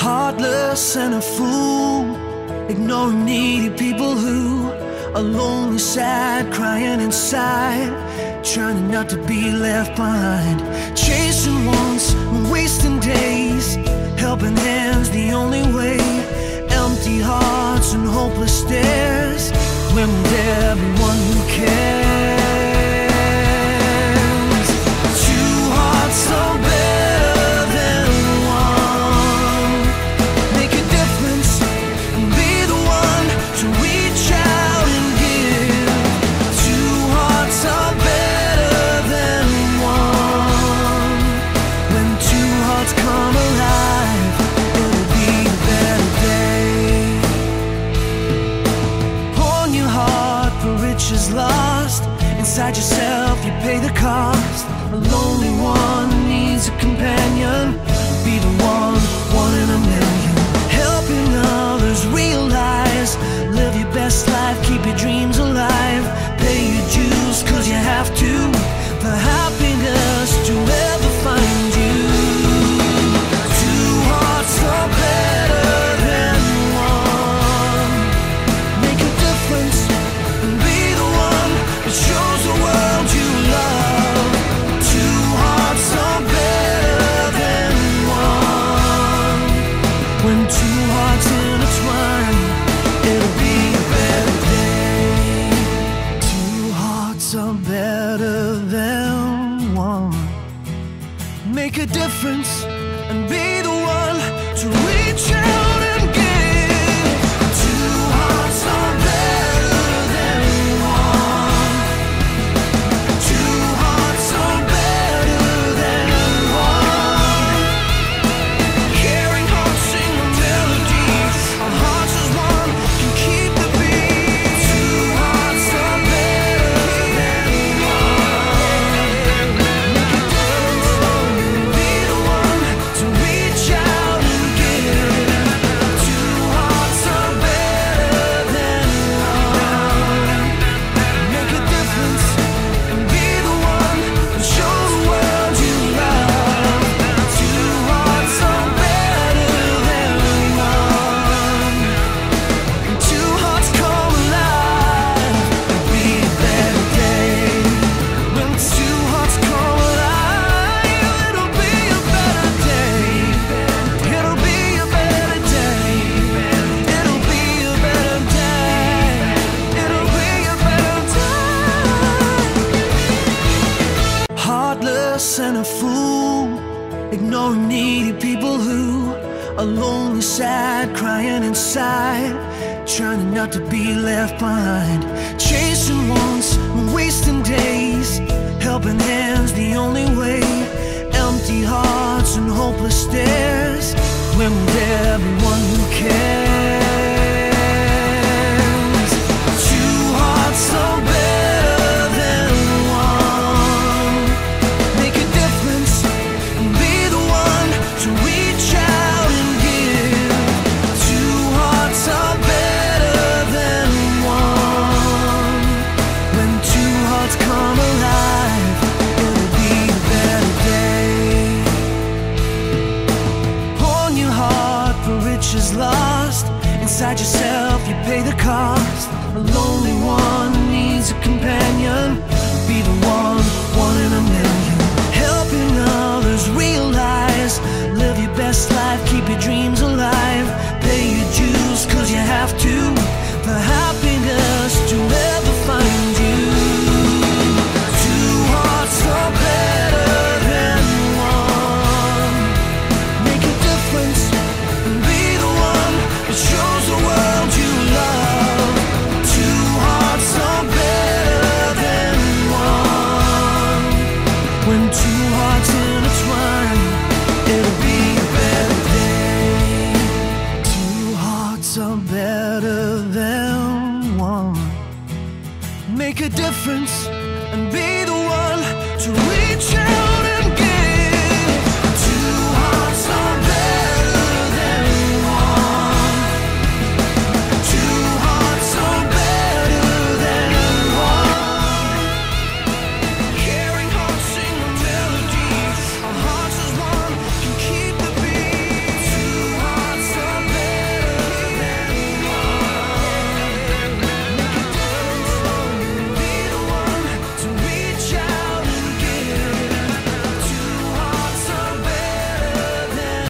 heartless and a fool, ignoring needy people who are lonely, sad, crying inside, trying not to be left behind. Chasing wants, wasting days, helping hands the only way. Empty hearts and hopeless stares, when will one who cares? yourself, you pay the cost. A lonely one needs a companion. hearts are better than one. Make a difference. fool, ignoring needy people who are lonely, sad, crying inside, trying not to be left behind. which is lost inside yourself. You pay the cost. A lonely one needs a companion. Be the one, one in a million. When two hearts intertwine, it'll be a better day. Two hearts are better than one. Make a difference and be.